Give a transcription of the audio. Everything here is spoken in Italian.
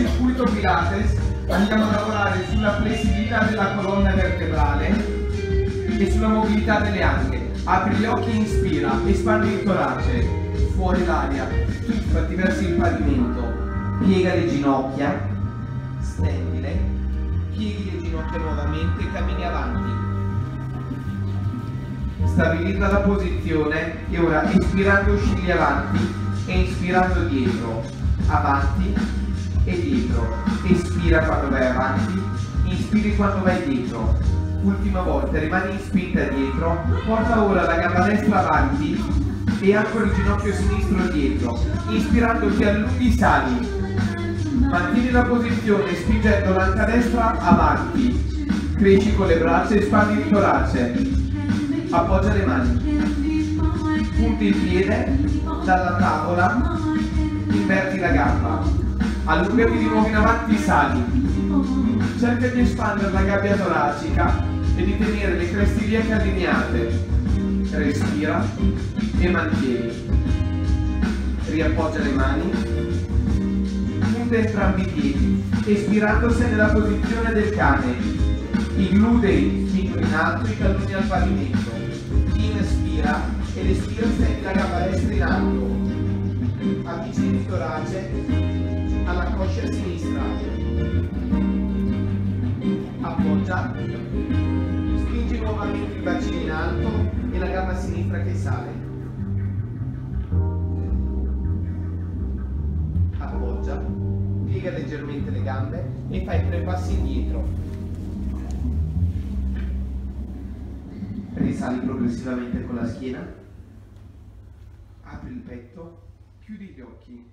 circuito Pilates andiamo a lavorare sulla flessibilità della colonna vertebrale e sulla mobilità delle anche. Apri gli occhi, inspira, espandi il torace, fuori l'aria, tuffati verso il pavimento, piega le ginocchia, stendile, pieghi le ginocchia nuovamente e cammini avanti. Stabilizza la posizione e ora ispirando scegli avanti e inspirando dietro, avanti e dietro. Espira quando vai avanti, inspiri quando vai dietro. Ultima volta, rimani in spinta dietro, porta ora la gamba destra avanti e ancora il ginocchio sinistro dietro. Ispirando ti allunghi sali. Mantieni la posizione spingendo l'anca destra avanti. Cresci con le braccia, espandi il torace. Appoggia le mani. Punti il piede dalla tavola, inverti la gamba. Allungati di nuovo in avanti, sali. Cerca di espandere la gabbia toracica e di tenere le creste ilieche allineate. Respira e mantieni. Riappoggia le mani. Punta entrambi i piedi, espirando sei nella posizione del cane. I glutei spingono in alto i talloni al pavimento. Inspira ed espira stendi la gamba destra in alto. Avvicini il torace Appoggia. Spingi nuovamente il bacino in alto e la gamba sinistra che sale. Appoggia. Piega leggermente le gambe e fai tre passi indietro. Risali progressivamente con la schiena. Apri il petto. Chiudi gli occhi.